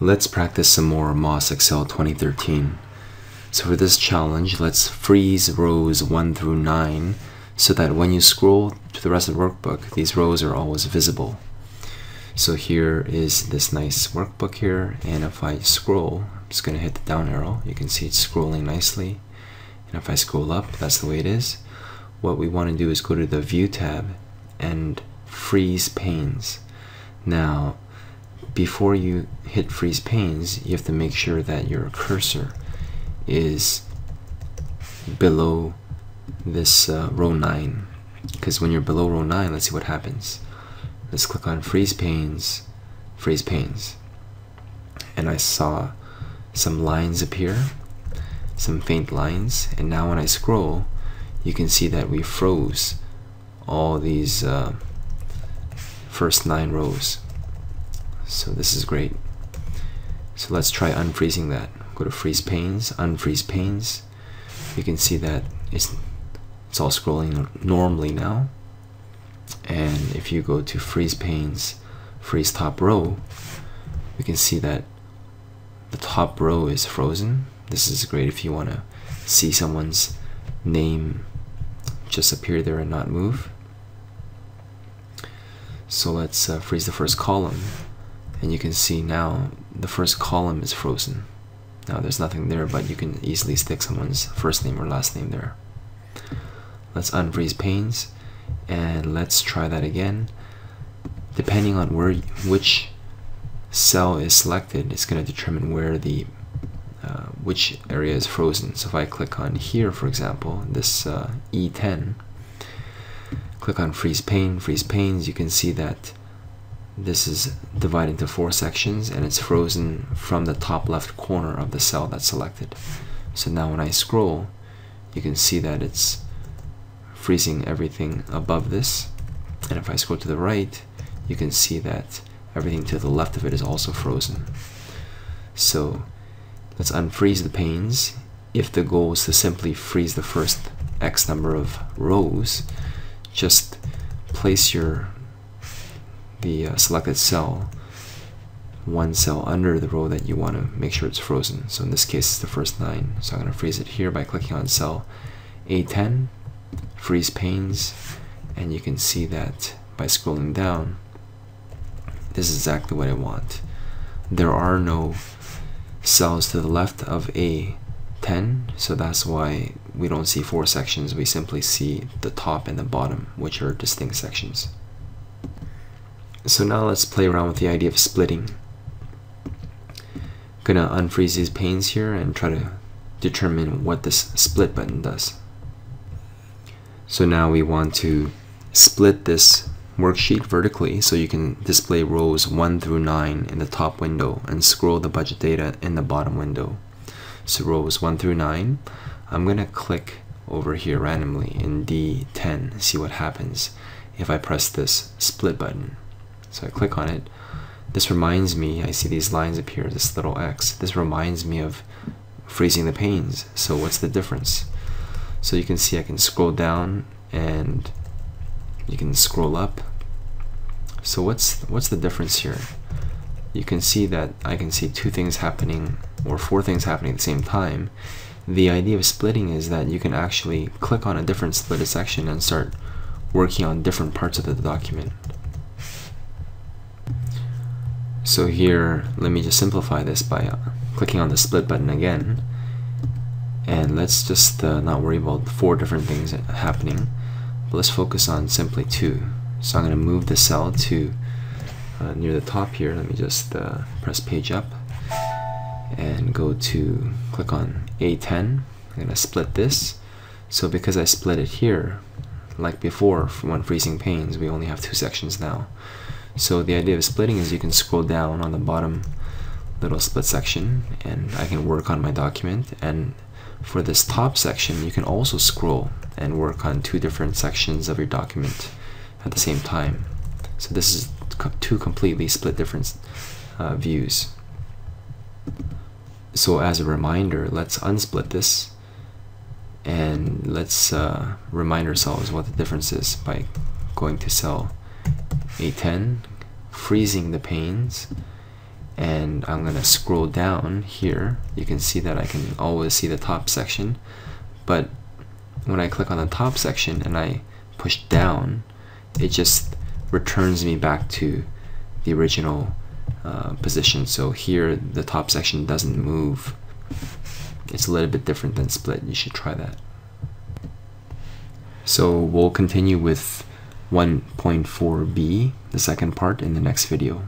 Let's practice some more MOS Excel 2013. So for this challenge, let's freeze rows 1 through 9 so that when you scroll to the rest of the workbook, these rows are always visible. So here is this nice workbook here, and if I scroll, I'm just going to hit the down arrow. You can see it's scrolling nicely. And if I scroll up, that's the way it is. What we want to do is go to the View tab and freeze panes. Now, before you hit freeze panes, you have to make sure that your cursor is below this uh, row 9 because when you're below row 9 let's see what happens. Let's click on freeze panes freeze panes and I saw some lines appear some faint lines. And now when I scroll you can see that we froze all these uh, first nine rows so this is great. So let's try unfreezing that. Go to freeze panes unfreeze panes. You can see that it's it's all scrolling normally now. And if you go to freeze panes freeze top row we can see that the top row is frozen. This is great if you want to see someone's name just appear there and not move. So let's uh, freeze the first column and you can see now the first column is frozen. Now there's nothing there but you can easily stick someone's first name or last name there. Let's unfreeze panes and let's try that again. Depending on where which cell is selected it's going to determine where the uh, which area is frozen. So if I click on here for example this uh, E10 click on freeze pane freeze panes you can see that this is divided into four sections and it's frozen from the top left corner of the cell that's selected. So now when I scroll you can see that it's freezing everything above this. And if I scroll to the right you can see that everything to the left of it is also frozen. So let's unfreeze the panes. If the goal is to simply freeze the first X number of rows just place your the uh, selected cell one cell under the row that you want to make sure it's frozen. So in this case it's the first nine so I'm going to freeze it here by clicking on cell A10 freeze panes and you can see that by scrolling down this is exactly what I want. There are no cells to the left of A10 so that's why we don't see four sections. We simply see the top and the bottom which are distinct sections so now let's play around with the idea of splitting I'm gonna unfreeze these panes here and try to determine what this split button does so now we want to split this worksheet vertically so you can display rows 1 through 9 in the top window and scroll the budget data in the bottom window. So rows 1 through 9, I'm going to click over here randomly in D10, see what happens if I press this split button. So I click on it. This reminds me, I see these lines appear, this little X. This reminds me of freezing the panes. So what's the difference? So you can see I can scroll down and you can scroll up. So what's what's the difference here? You can see that I can see two things happening or four things happening at the same time. The idea of splitting is that you can actually click on a different split section and start working on different parts of the document. So here, let me just simplify this by uh, clicking on the split button again. And let's just uh, not worry about four different things happening. But let's focus on simply two. So I'm going to move the cell to uh, near the top here. Let me just uh, press page up and go to click on A10 I'm going to split this. So because I split it here like before from when freezing panes we only have two sections now so the idea of splitting is you can scroll down on the bottom little split section and I can work on my document and for this top section, you can also scroll and work on two different sections of your document at the same time. So this is two completely split different uh, views. So as a reminder, let's unsplit this and let's uh, remind ourselves what the difference is by going to cell A10, freezing the panes, and I'm gonna scroll down here. You can see that I can always see the top section. But when I click on the top section and I push down it just returns me back to the original uh, position. So here the top section doesn't move. It's a little bit different than split. You should try that. So we'll continue with 1.4b the second part in the next video